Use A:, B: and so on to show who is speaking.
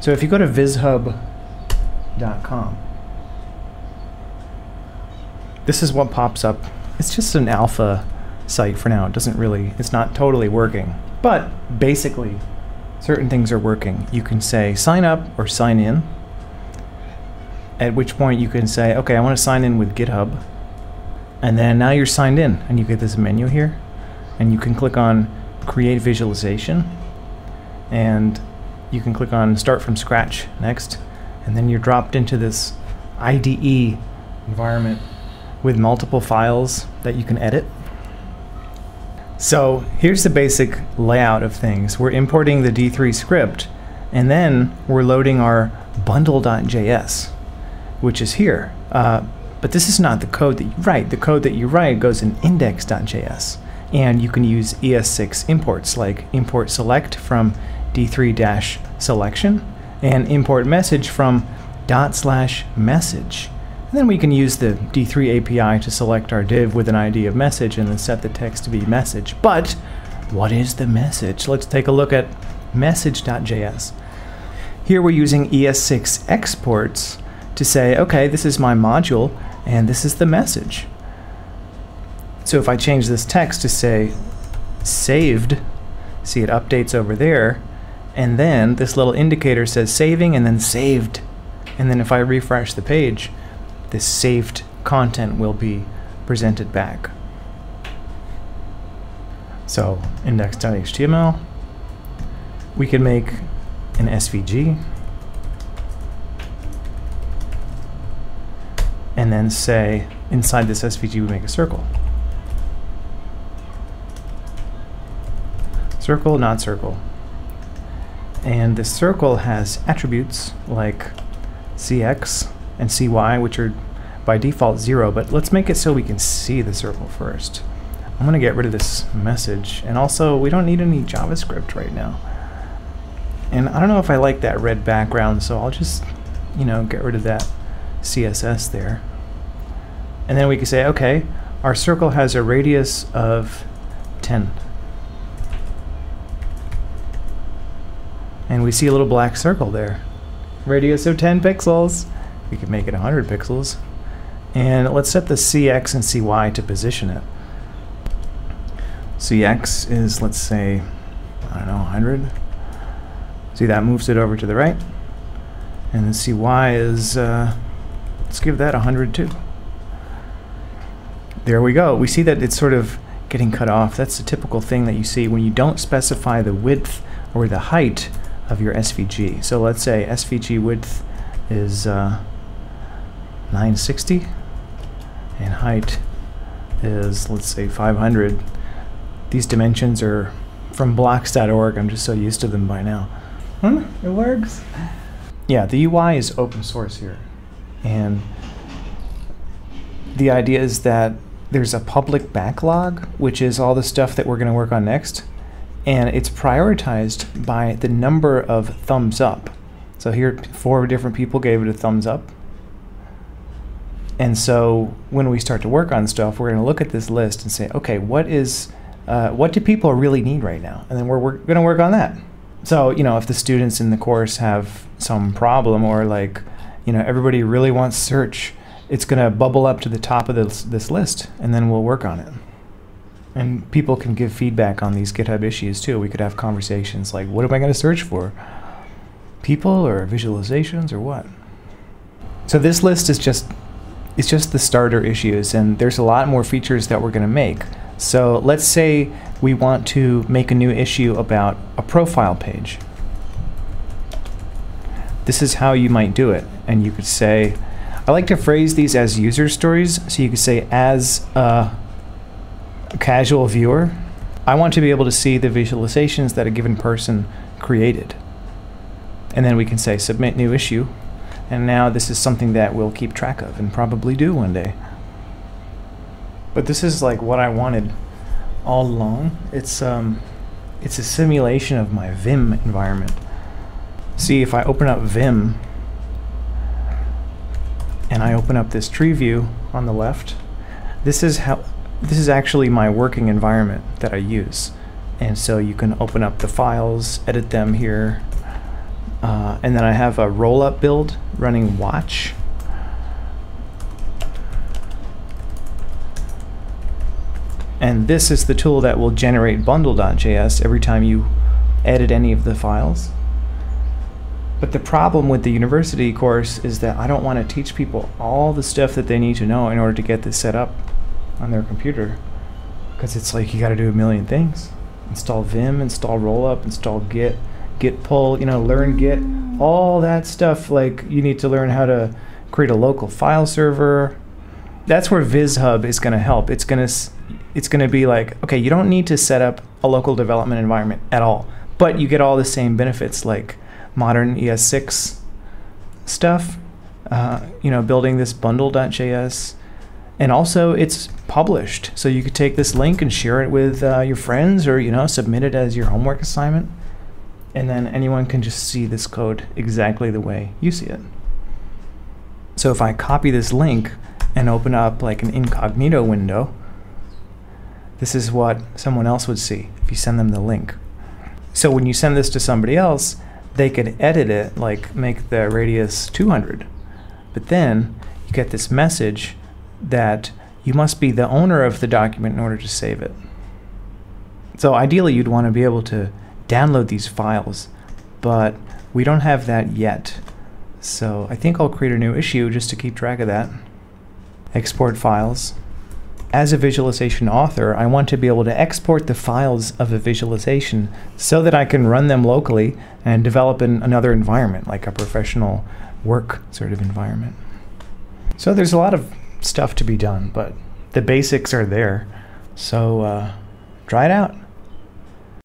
A: So if you go to vizhub.com, this is what pops up. It's just an alpha site for now. It doesn't really, it's not totally working. But basically, certain things are working. You can say sign up or sign in, at which point you can say, okay, I want to sign in with GitHub. And then now you're signed in, and you get this menu here, and you can click on create visualization, and you can click on start from scratch next, and then you're dropped into this IDE environment with multiple files that you can edit. So here's the basic layout of things. We're importing the D3 script, and then we're loading our bundle.js, which is here. Uh, but this is not the code that you write. The code that you write goes in index.js. And you can use ES6 imports like import select from d3-selection and import message from dot slash message. And then we can use the D3 API to select our div with an ID of message and then set the text to be message. But what is the message? Let's take a look at message.js. Here we're using ES6 exports to say, okay, this is my module and this is the message. So if I change this text to say saved, see it updates over there, and then this little indicator says saving and then saved. And then if I refresh the page, this saved content will be presented back. So index.html, we can make an SVG and then say inside this SVG we make a circle. Circle, not circle. And this circle has attributes like CX and CY, which are by default zero, but let's make it so we can see the circle first. I'm gonna get rid of this message, and also we don't need any JavaScript right now. And I don't know if I like that red background, so I'll just, you know, get rid of that CSS there. And then we can say, okay, our circle has a radius of 10. And we see a little black circle there. Radius of 10 pixels. We can make it 100 pixels. And let's set the CX and CY to position it. CX is, let's say, I don't know, 100. See, that moves it over to the right. And the CY is, uh, let's give that 100 too. There we go. We see that it's sort of getting cut off. That's the typical thing that you see when you don't specify the width or the height of your SVG. So let's say SVG width is uh, 960 and height is let's say 500 these dimensions are from bl.ocks.org I'm just so used to them by now. Hmm, it works? Yeah the UI is open source here. And the idea is that there's a public backlog which is all the stuff that we're going to work on next and it's prioritized by the number of thumbs up so here four different people gave it a thumbs up and so when we start to work on stuff, we're going to look at this list and say, okay, what is, uh, what do people really need right now? And then we're, we're going to work on that. So, you know, if the students in the course have some problem or like, you know, everybody really wants search, it's going to bubble up to the top of this, this list and then we'll work on it. And people can give feedback on these GitHub issues too. We could have conversations like, what am I going to search for? People or visualizations or what? So this list is just it's just the starter issues, and there's a lot more features that we're going to make. So let's say we want to make a new issue about a profile page. This is how you might do it. And you could say, I like to phrase these as user stories. So you could say, as a casual viewer, I want to be able to see the visualizations that a given person created. And then we can say, submit new issue. And now this is something that we'll keep track of and probably do one day. But this is like what I wanted all along. It's um it's a simulation of my Vim environment. See if I open up Vim and I open up this tree view on the left, this is how this is actually my working environment that I use. And so you can open up the files, edit them here, Uh, and then I have a roll-up build running watch. And this is the tool that will generate bundle.js every time you edit any of the files. But the problem with the university course is that I don't want to teach people all the stuff that they need to know in order to get this set up on their computer. Because it's like you got to do a million things. Install Vim, install Rollup, install Git, Git pull, you know, learn Git, all that stuff. Like you need to learn how to create a local file server. That's where VizHub is going to help. It's going to it's going to be like, okay, you don't need to set up a local development environment at all, but you get all the same benefits like modern ES6 stuff, uh, you know, building this bundle.js. And also, it's published. So you could take this link and share it with uh, your friends or, you know, submit it as your homework assignment. And then anyone can just see this code exactly the way you see it. So if I copy this link and open up like an incognito window, this is what someone else would see if you send them the link. So when you send this to somebody else, they could edit it, like make the radius 200. But then you get this message that you must be the owner of the document in order to save it. So ideally, you'd want to be able to download these files, but we don't have that yet. So I think I'll create a new issue just to keep track of that. Export files as a visualization author, I want to be able to export the files of a visualization so that I can run them locally and develop in another environment, like a professional work sort of environment. So there's a lot of stuff to be done, but the basics are there. So uh, try it out.